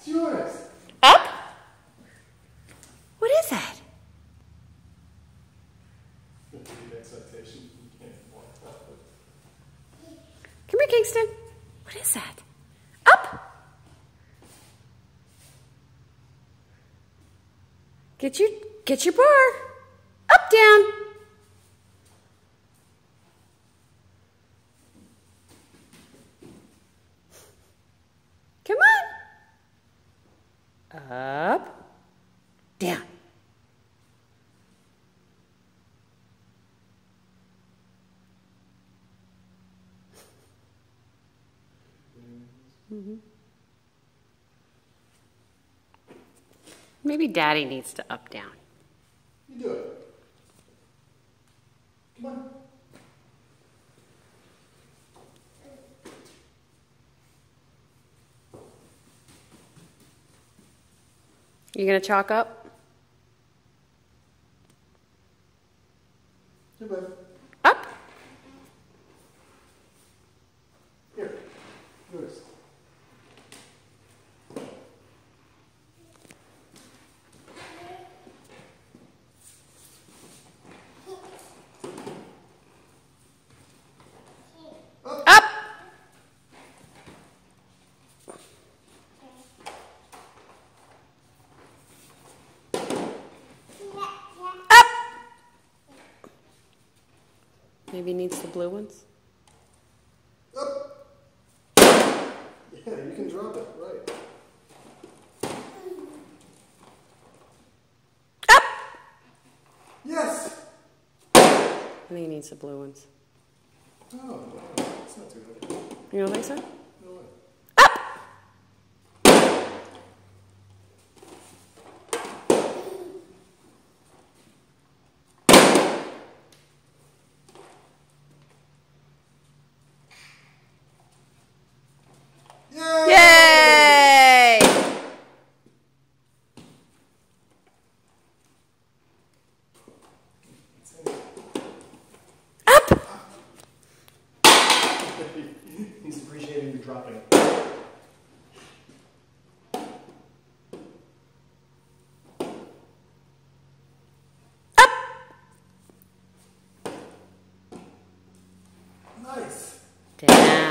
It's yours. Up? What is that? Come here, Kingston. What is that? Up! Get your get your bar. Up down. Come on. Up. Down. Mm-hmm. Maybe daddy needs to up down. You do it. You gonna chalk up? Up? Here. Maybe he needs the blue ones. Up. Yeah, you can drop it. Right. Up! Yes. I think he needs the blue ones. Oh. It's not too heavy. You don't think so? Dropping it. Nice. Down.